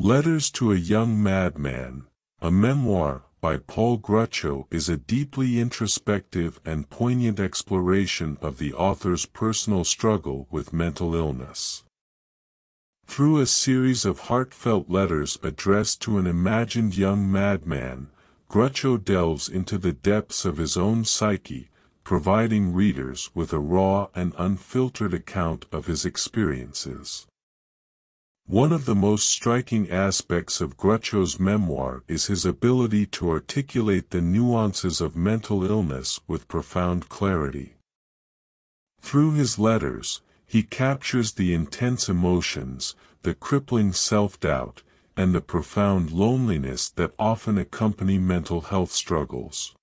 Letters to a Young Madman, a memoir by Paul Gruchow is a deeply introspective and poignant exploration of the author's personal struggle with mental illness. Through a series of heartfelt letters addressed to an imagined young madman, Gruchow delves into the depths of his own psyche, providing readers with a raw and unfiltered account of his experiences. One of the most striking aspects of Gruchow's memoir is his ability to articulate the nuances of mental illness with profound clarity. Through his letters, he captures the intense emotions, the crippling self-doubt, and the profound loneliness that often accompany mental health struggles.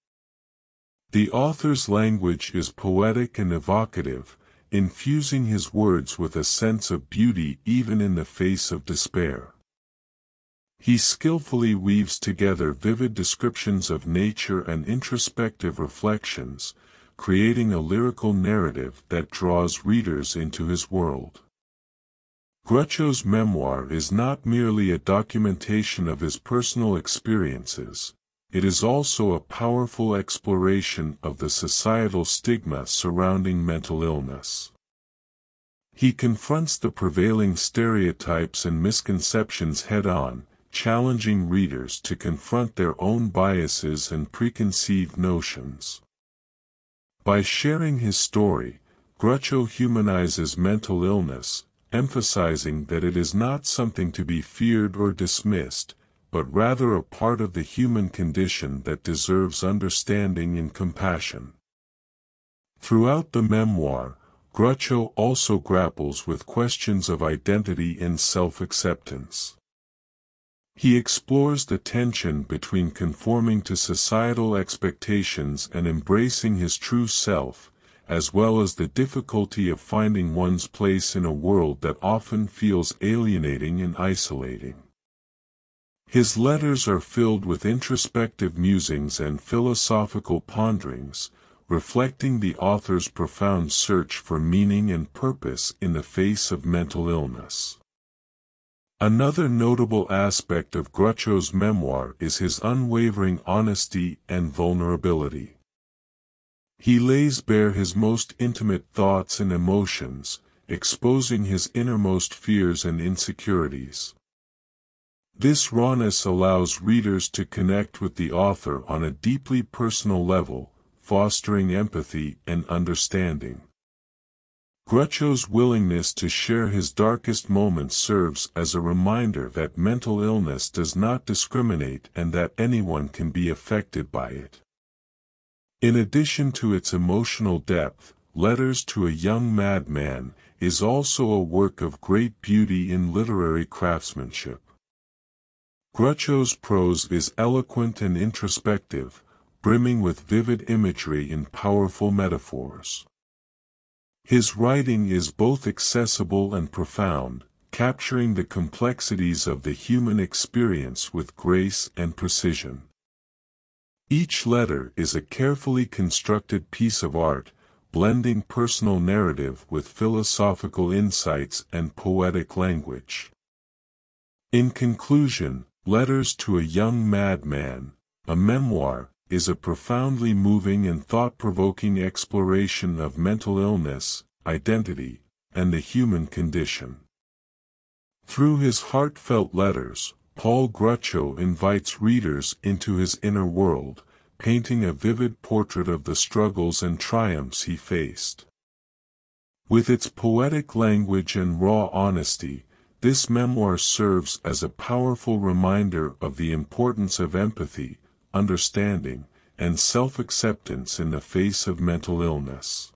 The author's language is poetic and evocative, infusing his words with a sense of beauty even in the face of despair. He skillfully weaves together vivid descriptions of nature and introspective reflections, creating a lyrical narrative that draws readers into his world. Gruchow's memoir is not merely a documentation of his personal experiences, it is also a powerful exploration of the societal stigma surrounding mental illness. He confronts the prevailing stereotypes and misconceptions head-on, challenging readers to confront their own biases and preconceived notions. By sharing his story, Gruchow humanizes mental illness, emphasizing that it is not something to be feared or dismissed, but rather a part of the human condition that deserves understanding and compassion. Throughout the memoir, Gruchow also grapples with questions of identity and self-acceptance. He explores the tension between conforming to societal expectations and embracing his true self, as well as the difficulty of finding one's place in a world that often feels alienating and isolating. His letters are filled with introspective musings and philosophical ponderings, reflecting the author's profound search for meaning and purpose in the face of mental illness. Another notable aspect of Gruchow's memoir is his unwavering honesty and vulnerability. He lays bare his most intimate thoughts and emotions, exposing his innermost fears and insecurities. This rawness allows readers to connect with the author on a deeply personal level, fostering empathy and understanding. Gruchow's willingness to share his darkest moments serves as a reminder that mental illness does not discriminate and that anyone can be affected by it. In addition to its emotional depth, Letters to a Young Madman is also a work of great beauty in literary craftsmanship. Gruchow's prose is eloquent and introspective, brimming with vivid imagery and powerful metaphors. His writing is both accessible and profound, capturing the complexities of the human experience with grace and precision. Each letter is a carefully constructed piece of art, blending personal narrative with philosophical insights and poetic language. In conclusion, Letters to a Young Madman, a memoir, is a profoundly moving and thought-provoking exploration of mental illness, identity, and the human condition. Through his heartfelt letters, Paul Gruchow invites readers into his inner world, painting a vivid portrait of the struggles and triumphs he faced. With its poetic language and raw honesty, this memoir serves as a powerful reminder of the importance of empathy, understanding, and self-acceptance in the face of mental illness.